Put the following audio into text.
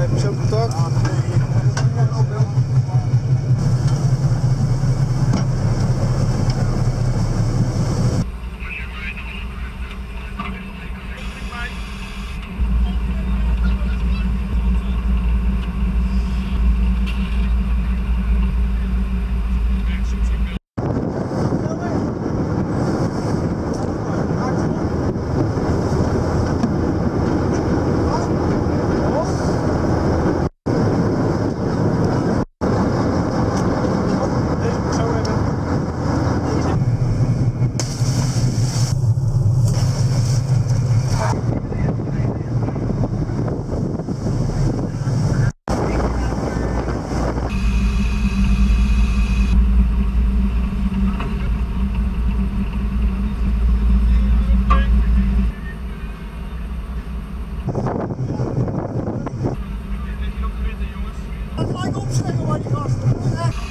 Chop Talk. Dlaczego przejął, ani kosztem?